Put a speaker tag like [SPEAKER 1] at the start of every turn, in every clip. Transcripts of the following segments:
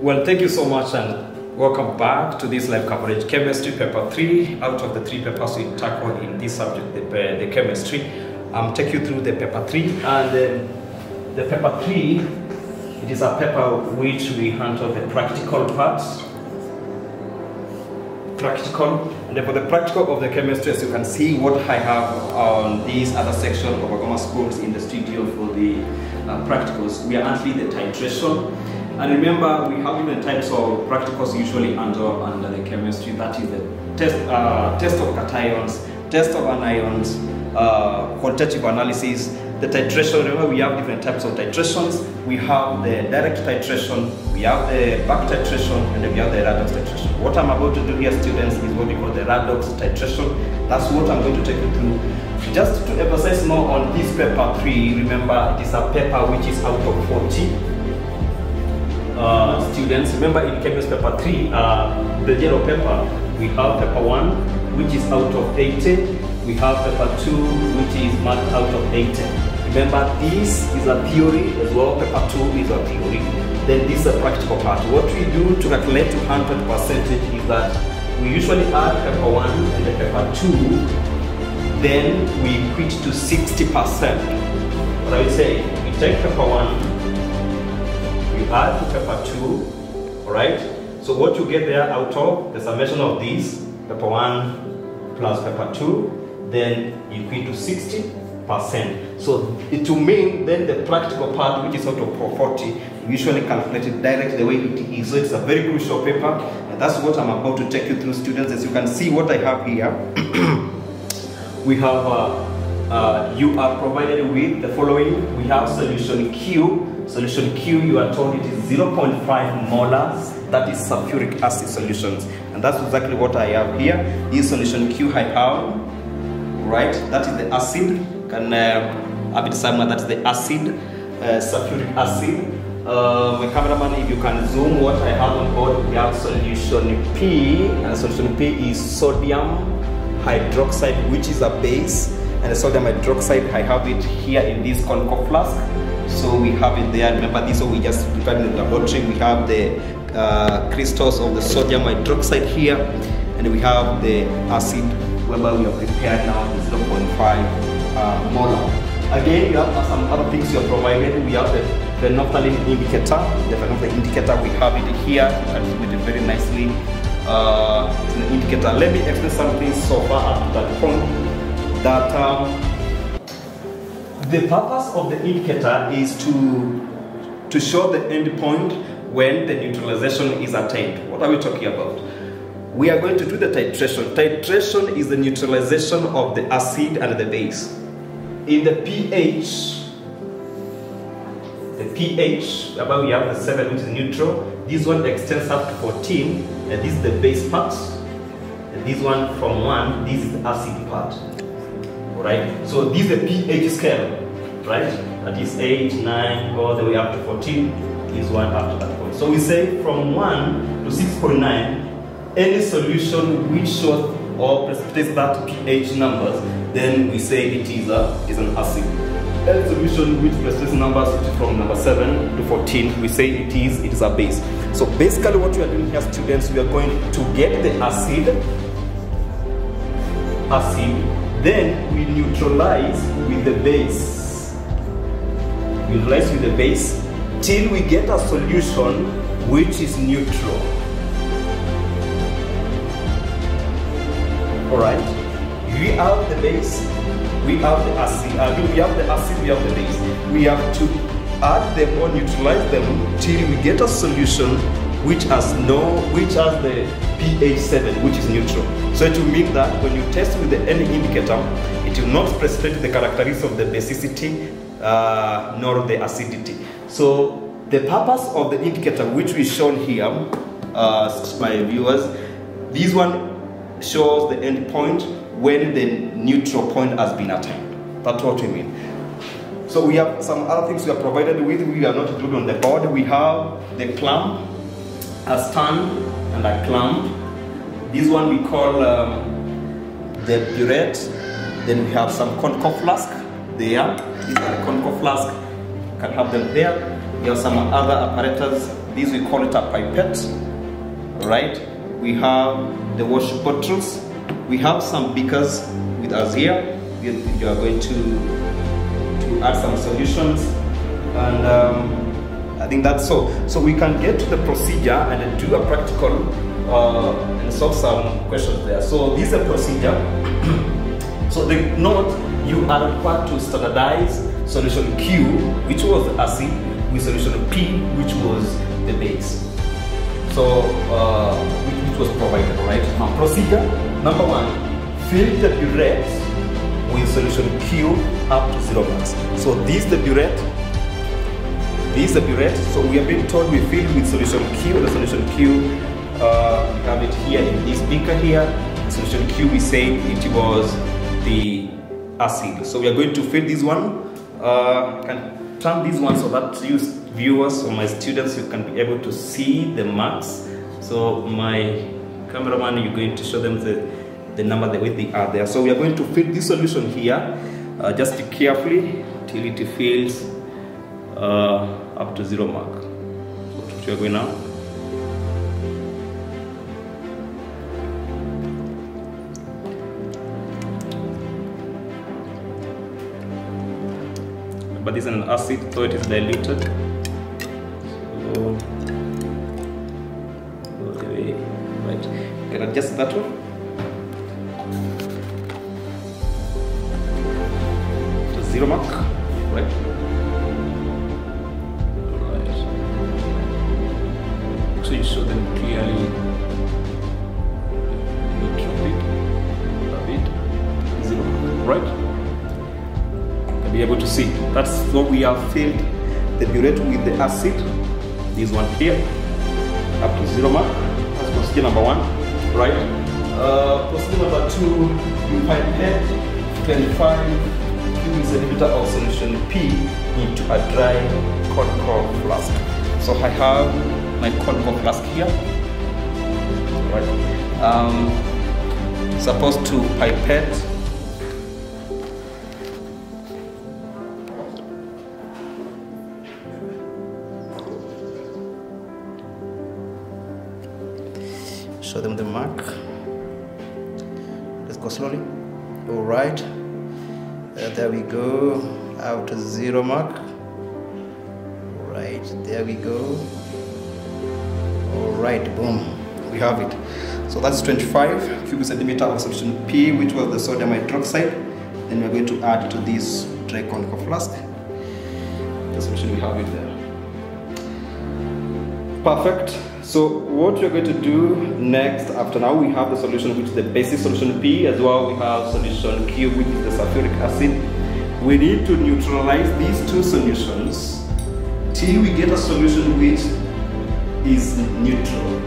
[SPEAKER 1] Well, thank you so much and welcome back to this live coverage. Chemistry paper 3 out of the three papers we tackle in this subject, the, the chemistry. I'm take you through the paper 3 and um, the paper 3 it is a paper which we handle the practical parts. Practical, and for the practical of the chemistry, as you can see, what I have on this other section of Ngoma Schools in the studio for the uh, practicals, we are actually the titration. And remember, we have different types of practicals usually under, under the chemistry. That is the test, uh, test of cations, test of anions, uh, quantitative analysis, the titration. Remember, we have different types of titrations. We have the direct titration, we have the back titration, and then we have the redox titration. What I'm about to do here, students, is what we call the redox titration. That's what I'm going to take you through. Just to emphasize more on this paper 3, remember it is a paper which is out of 40 uh, students. Remember in chemistry paper 3, uh, the yellow paper, we have paper 1, which is out of 80. We have paper 2, which is marked out of 80. Remember, this is a theory as well. Paper 2 is a theory. Then this is a practical part. What we do to calculate 100 percentage is that we usually add paper 1 and the paper 2, then we quit to 60%. What I would say, we take paper 1, to paper 2, alright? So what you get there out of the summation of these, paper 1 plus paper 2, then you equal to 60%. So it will mean then the practical part, which is out of 40, usually calculated directly the way it is. So it's a very crucial paper, and that's what I'm about to take you through, students. As you can see what I have here, we have, uh, uh, you are provided with the following. We have solution Q, Solution Q, you are told it is 0.5 molars. That is sulfuric acid solutions. And that's exactly what I have here. This solution Q have, right? That is the acid. Can uh, have it somewhere, that's the acid, uh, sulfuric acid. Uh, my cameraman, if you can zoom what I have on board, we have solution P, and solution P is sodium hydroxide, which is a base, and the sodium hydroxide, I have it here in this conical flask. So we have it there. Remember this one we just prepared in the laboratory. We have the uh, crystals of the sodium hydroxide here, and we have the acid whereby we have prepared now the 0.5 uh, molar. Again, you have some other things you are provided. We have the phenolphthalein indicator. The indicator, we have it here. Can see it very nicely. Uh, indicator. Let me explain something so far up to that point. That um, the purpose of the indicator is to, to show the end point when the neutralization is attained. What are we talking about? We are going to do the titration. Titration is the neutralization of the acid and the base. In the pH, the pH, above we have the 7 which is neutral. This one extends up to 14, and this is the base part. And this one from 1, this is the acid part Alright, So this is a pH scale, right? That is 8, 9, all the way up to 14 is 1 up to that point. So we say from 1 to 6.9, any solution which shows or precipitates that pH numbers, then we say it is, a, is an acid. Any solution which precipitates numbers from number 7 to 14, we say it is, it is a base. So basically what we are doing here, students, we are going to get the acid, acid then we neutralize with the base. Neutralize with the base till we get a solution which is neutral. Alright? We have the base, we have the acid, we have the acid, we have the base. We have to add them or neutralize them till we get a solution which has no, which has the pH 7, which is neutral. So it will mean that when you test with the any indicator, it will not precipitate the characteristics of the basicity uh, nor the acidity. So the purpose of the indicator, which we shown here, uh, my viewers, this one shows the end point when the neutral point has been attained. That's what we mean. So we have some other things we are provided with. We are not included on the board. We have the clamp, a stand, and a clamp. This one we call um, the burette. Then we have some conical flask there. These are the flask. You can have them there. We have some other apparatus. This we call it a pipette, right? We have the wash bottles. We have some beakers with us here. You are going to to add some solutions, and um, think that's so. So we can get to the procedure and do a practical uh, and solve some questions there. So this is a procedure. so the note you are required to standardize solution Q, which was the acid, with solution P, which was the base. So, uh, which, was provided, right? Now, procedure number one, fill the burette with solution Q up to zero marks. So, this is the burette. This is the burette. So, we have been told we fill with solution Q. The solution Q, uh, we have it here in this beaker here. The solution Q, we say it was the acid. So, we are going to fill this one uh, can turn this one so that you viewers or my students you can be able to see the marks so my cameraman you're going to show them the the number the way they are there so we are going to fill this solution here uh, just carefully till it fills uh, up to zero mark. So what we are going now? But this is an acid so it is diluted Here, up to zero mark. That's procedure number one, right? Uh, procedure number two, you pipette 25 cubic centimeter of solution P into a dry cork flask. So I have my cork flask here, right? Um, supposed to pipette show them the mark. Let's go slowly. All right. Uh, there we go. Out zero mark. All right there we go. All right boom. We have it. So that's 25 cubic centimeter of solution P which was the sodium hydroxide. Then we're going to add to this dry conical flask. The solution we have it there. Perfect so what we're going to do next after now we have the solution which is the basic solution P as well we have solution Q which is the sulfuric acid. We need to neutralize these two solutions till we get a solution which is neutral,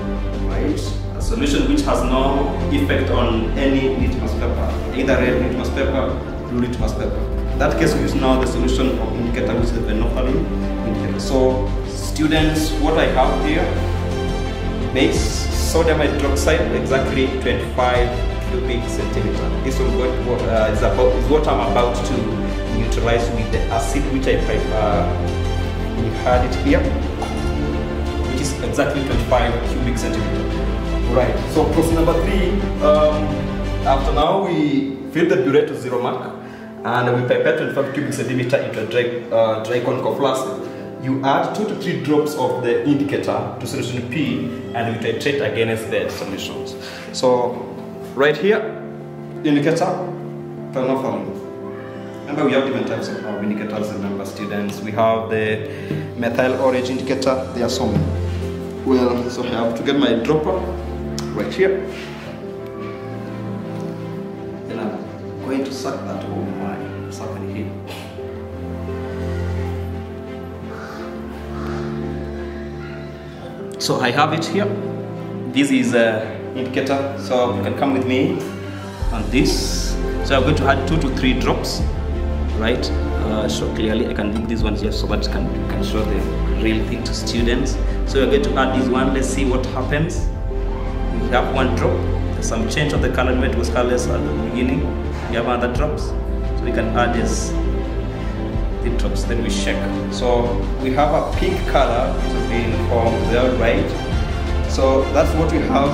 [SPEAKER 1] right? A solution which has no effect on any litmus paper, either red litmus paper, blue litmus paper. In that case we use now the solution of indicator which is the phenolphthalein. So students, what I have here base sodium hydroxide exactly 25 cubic centimeter. This is what, uh, is, about, is what I'm about to neutralize with the acid which I uh, we had it here, which is exactly 25 cubic centimeter. Right. So process number three. Um, after now we fill the burette to zero mark, and we pipette 25 cubic centimeter into a dry, uh, dry conical flask you add two to three drops of the indicator to solution P and we titrate against the solutions. So right here, indicator, phenolphthalein. Remember we have different types of indicators, remember students. We have the methyl orange indicator, there are so many. Well, so I have to get my dropper right here. And I'm going to suck that over So I have it here. This is a indicator, so you can come with me on this. So I'm going to add two to three drops, right? Uh, so clearly I can leave these ones here so that can can show the real thing to students. So we're going to add this one. Let's see what happens. We have one drop. There's some change of the color. It was colorless at the beginning. We have other drops, so we can add this it drops, then we shake. So we have a pink color which formed there, right? So that's what we have.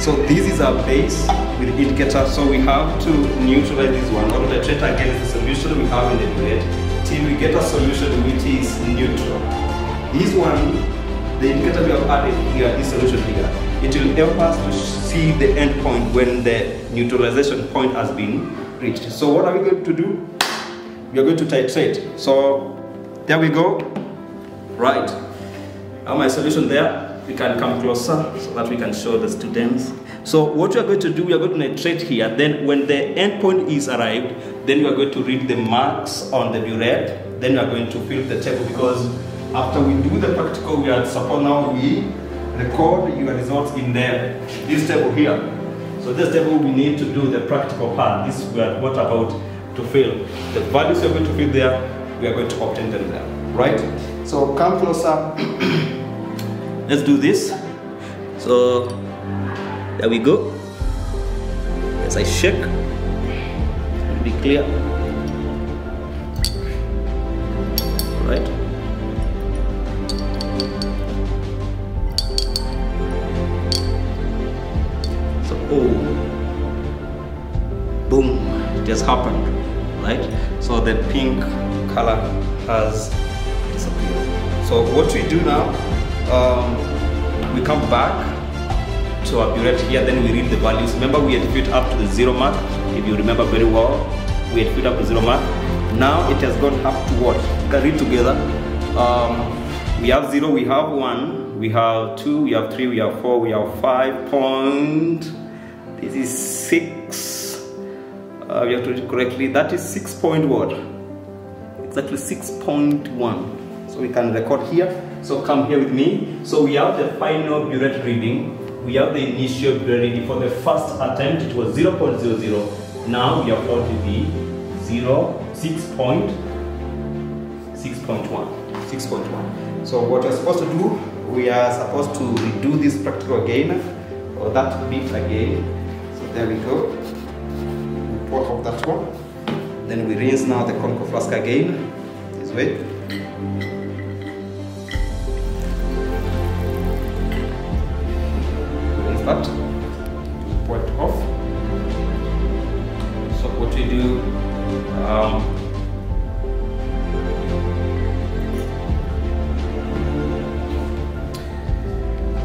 [SPEAKER 1] So this is our base with indicator. So we have to neutralize this one or titrate against the solution we have in the burette till we get a solution which is neutral. This one, the indicator we have added here, this solution here, it will help us to see the end point when the neutralization point has been reached. So what are we going to do? We are going to titrate. So there we go. Right. Now my solution there. We can come closer so that we can show the students. So what we are going to do, we are going to titrate here. Then when the endpoint is arrived, then we are going to read the marks on the burette. Then we are going to fill the table because after we do the practical, we are supposed now we record your results in the, this table here. So this table we need to do the practical part. This are what about to fill. The values are going to fill there, we are going to obtain them there. Right? So come closer. Let's do this. So there we go. As I shake, be clear. Right? So oh boom, it has happened. So the pink color has disappeared. So what we do now um, we come back to our burette here, then we read the values. Remember we had filled up to the zero mark, if you remember very well, we had filled up to zero mark. Now it has gone up to what? We can read together. Um, we have zero, we have one, we have two, we have three, we have four, we have five point, this is six, uh, we have to read correctly, that is six point what? Exactly 6.1. So we can record here. So come here with me. So we have the final burette reading. We have the initial burette reading. For the first attempt, it was 0.00. Now we have got to be 0, 6 point, 6.1. 6.1. So what we're supposed to do, we are supposed to redo this practical again, or that bit again. So there we go. Pour off that one. Then we rinse now the conical flask again, this way. Rinse that, pour it off. So what we do, um,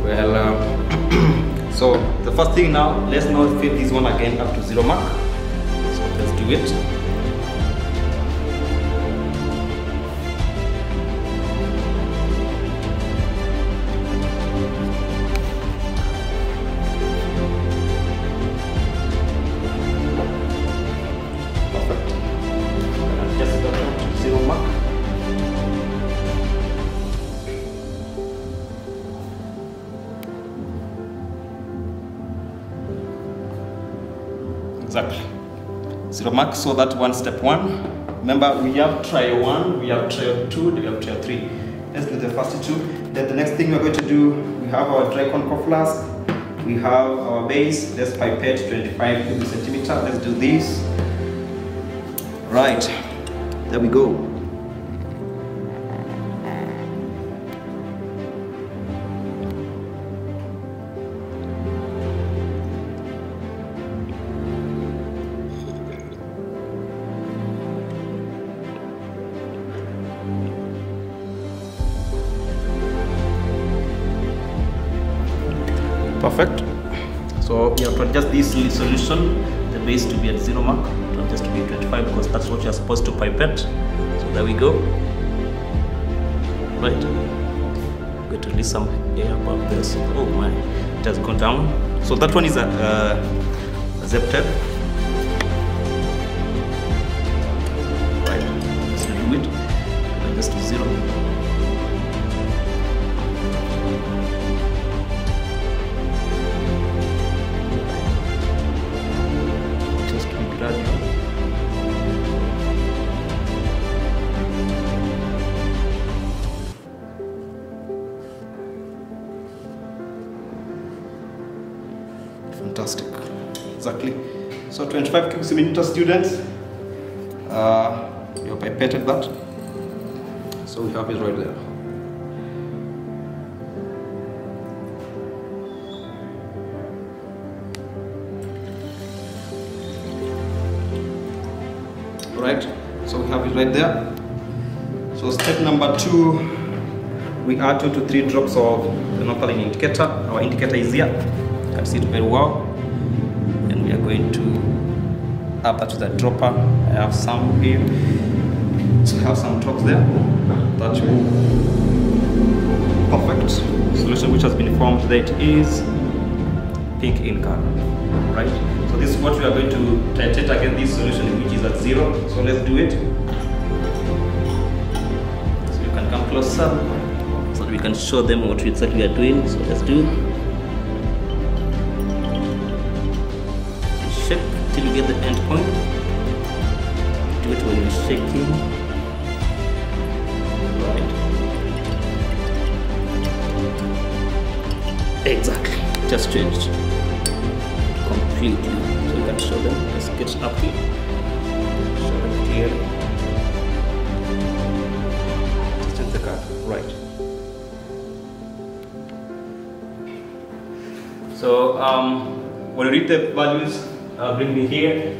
[SPEAKER 1] well, uh, so the first thing now, let's now fill this one again up to zero mark. So mark, so that one step one. Remember, we have trial one, we have trial two, we have trial three. Let's do the first two. Then the next thing we're going to do, we have our dry conical flask, we have our base, let's pipette 25 cubic centimeter. Let's do this. Right, there we go. Solution, the base to be at zero mark, to adjust to be 25 because that's what you're supposed to pipette. So there we go. Right. I'm going to release some air above this. Oh my, it has gone down. So that one is a, uh, a zip tape. Right. Let's it. Adjust to zero. 25 cubic centimeter students. Uh, your pipetted that. So we have it right there. Right, so we have it right there. So step number two, we add two to three drops of the phenolphthalein indicator. Our indicator is here, you can see it very well. Add that to the dropper. I have some here. So I have some drops there. That way. Perfect. Solution which has been formed that is pink in color. Right? So this is what we are going to titrate again this solution which is at zero. So let's do it. So you can come closer so that we can show them what exactly we are doing. So let's do get the end point. Do it when you're shaking. Right. Exactly. Just changed completely. So you can show them. Let's get up here. Show them clearly. Just the card. Right. So um, when you read the values, uh, bring me here.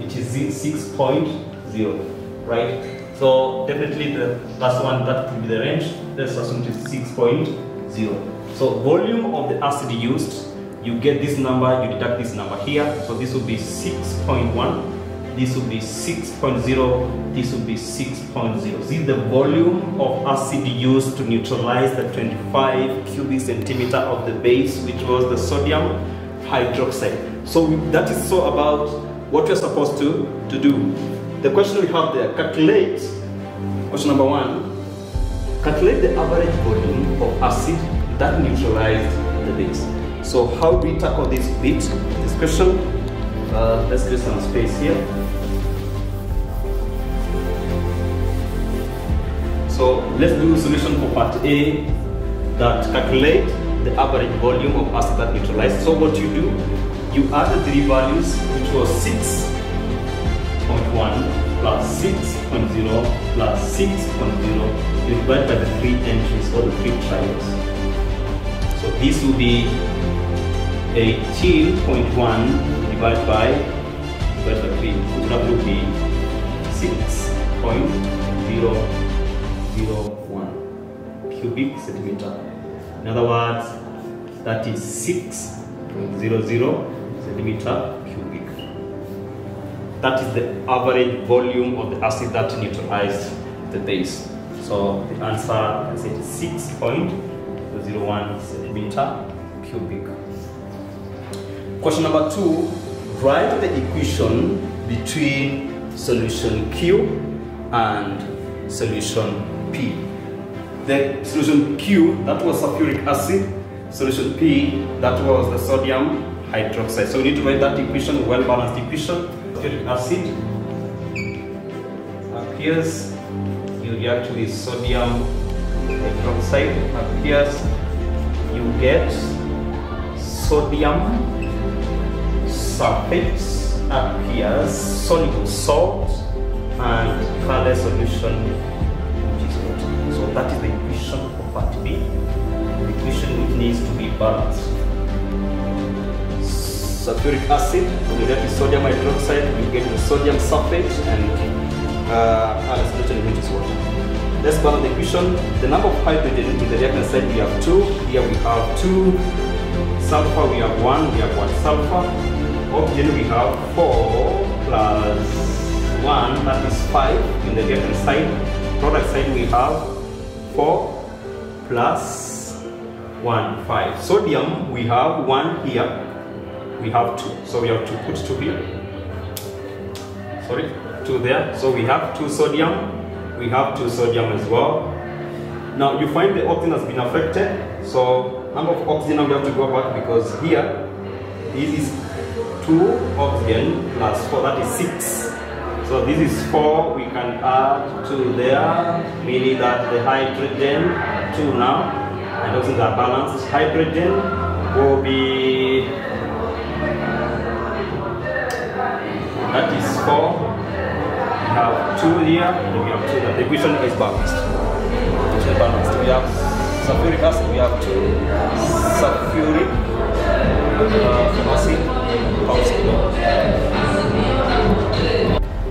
[SPEAKER 1] It is 6.0, right? So definitely the last one that will be the range. Let's assume it is 6.0. So volume of the acid used you get this number, you deduct this number here. So this will be 6.1, this will be 6.0, this will be 6.0. See the volume of acid used to neutralize the 25 cubic centimeter of the base, which was the sodium hydroxide. So that is so about what we're supposed to, to do. The question we have there, calculate, question number one, calculate the average volume of acid that neutralized the base. So how do we tackle this bit, this question? Uh, let's do some space here. So let's do solution for part A that calculate the average volume of acid that neutralized. So what you do, you add the three values, which was 6.1 plus 6.0 plus 6.0, you divide by the three entries or the three trials. So this will be 18.1 divided by divided by 3, which will be 6.001 cubic centimeter. In other words, that is 6.00 centimeter cubic. That is the average volume of the acid that neutralized the base. So the answer, is said, 6.01 centimeter cubic. Question number two, write the equation between solution Q and solution P. The solution Q, that was sulfuric acid. Solution P, that was the sodium hydroxide. So we need to write that equation, well-balanced equation. Sulfuric acid appears, you react with sodium hydroxide, appears, you get sodium sulfate appears soluble salt and color solution. That is the equation for part B. The equation which needs to be balanced. Sulfuric acid, when you react with sodium hydroxide, you get the sodium sulfate and uh, color solution which is water. Let's balance the equation. The number of hydrogen in the reactant side we have two. Here we have two. Sulfur we have one. We have one sulfur oxygen we have 4 plus 1 that is 5 in the reactant side product side we have 4 plus 1 5 sodium we have 1 here. We have 2 so we have to put 2 here. Sorry 2 there. So we have 2 sodium. We have 2 sodium as well. Now you find the oxygen has been affected. So number of oxygen we have to go back because here this is 2 oxygen plus 4, that is 6. So this is 4, we can add 2 there, meaning that the hydrogen, 2 now, and oxygen are balanced. Hydrogen will be, that is 4, we have two here, then we have two. The equation is balanced. Is balanced. We have sulfuric acid, we have two sulfuric uh, acid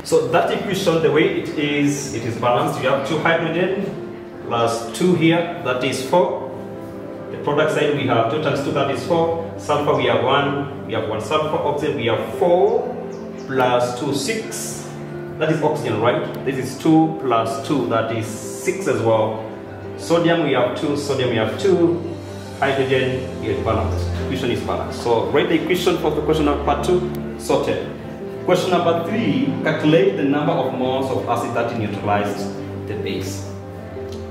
[SPEAKER 1] So that equation, the way it is, it is balanced. You have two hydrogen plus two here, that is four. The product side we have two times two, that is four. Sulfur we have one, we have one sulfur. Oxygen we have four plus two, six. That is oxygen, right? This is two plus two, that is six as well. Sodium we have two, sodium we have two. Hydrogen is balanced. Equation is balanced. So write the equation for the question of part two, sorted. Question number three, calculate the number of moles of acid that neutralized the base.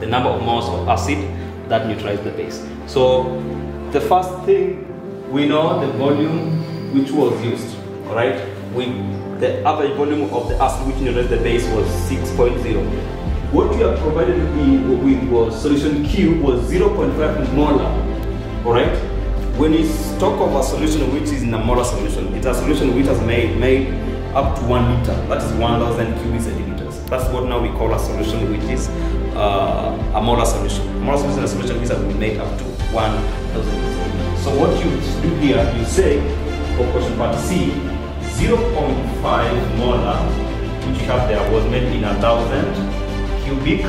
[SPEAKER 1] The number of moles of acid that neutralized the base. So the first thing, we know the volume which was used, all right? We, the average volume of the acid which neutralized the base was 6.0. What we have provided with was solution Q was 0.5 molar, all right? When we talk of a solution which is in a molar solution, it's a solution which has made, made up to one liter. That is 1,000 cubic centimeters. That's what now we call a solution, which is uh, a molar solution. Molar solution is a solution has been made up to 1,000 centimeters. So what you do here, you say, for question part C, 0.5 molar, which you have there, was made in a thousand cubic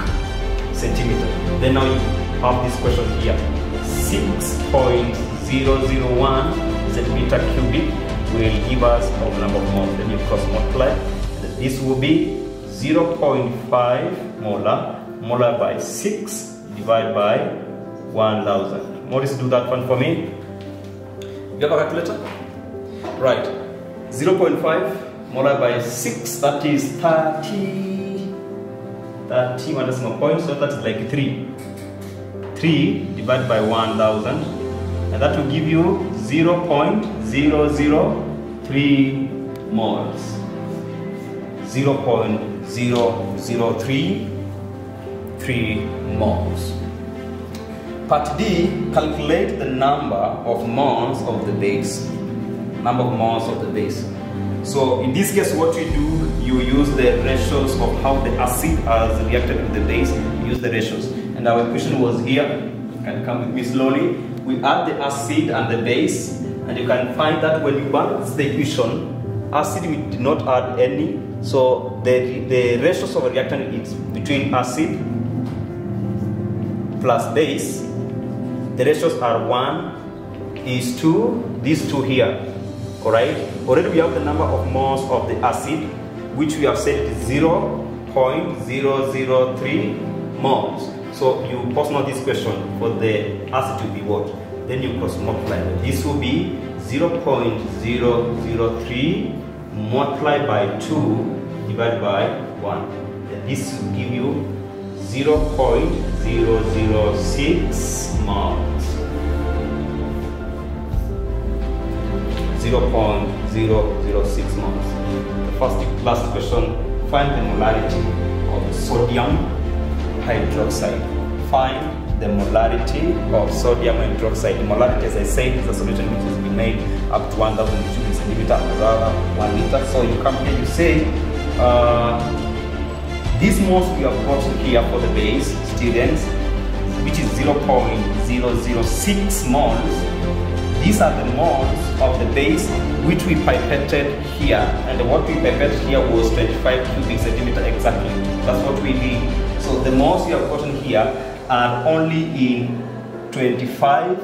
[SPEAKER 1] centimeter. Then now you have this question here, 6.001 centimeter cubic will give us our number of moles. Then you cross multiply. This will be 0.5 molar, molar by 6 divided by 1000. Maurice, do that one for me. You have a calculator? Right. 0.5 molar by 6, that is 30, 31 decimal point, so that is like 3. 3 divided by 1000, and that will give you 0.003 moles. 0.0033 moles. Part D, calculate the number of moles of the base. Number of moles of the base. So in this case, what you do, you use the ratios of how the acid has reacted with the base. use the ratios. And our equation was here. You can come with me slowly we add the acid and the base and you can find that when you balance the equation acid we did not add any so the, the ratios of a reactant is between acid plus base. The ratios are 1 is 2 these two here alright? Already we have the number of moles of the acid which we have set 0.003 moles so you post now this question for the acid to be what? Then you cross multiply. This will be 0.003 multiplied by 2 divided by 1. And this will give you 0.006 moles. 0.006 moles. The first last question, find the molarity of sodium hydroxide. Find the molarity of sodium hydroxide. The molarity, as I said, is a solution which has been made up to 1000 cubic centimeter, rather 1 liter. So you come here, you say, uh, these moles we have got here for the base, students, which is 0.006 moles. These are the moles of the base which we pipetted here. And what we pipetted here was 25 cubic centimeter exactly. That's what we did so the moles you have gotten here are only in 25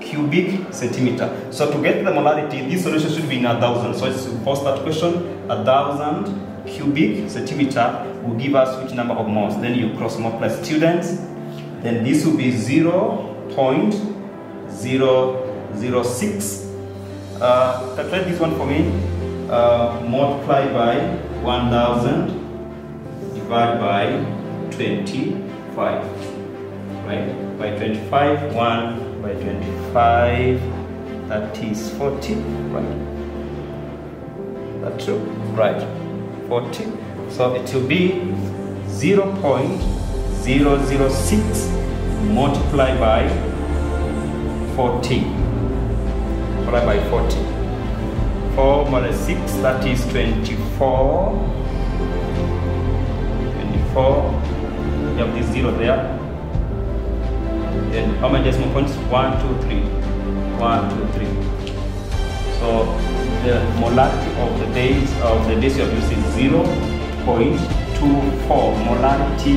[SPEAKER 1] cubic centimeter. So to get the molarity, this solution should be in a thousand. So let's post that question. A thousand cubic centimeter will give us which number of moles. Then you cross multiply students. Then this will be 0 0.006. Uh, calculate this one for me. Uh, multiply by 1000 divided by 25 right? By 25 1 by 25 that is 40 right? That's true? Right. 40 so it will be 0 0.006 multiplied by 40 multiplied by 40 4 minus 6 that is 24 4, you have this 0 there. Then how many decimal points? 1, 2, 3. 1, 2, 3. So the molarity of the days of the days have used is 0.24 molarity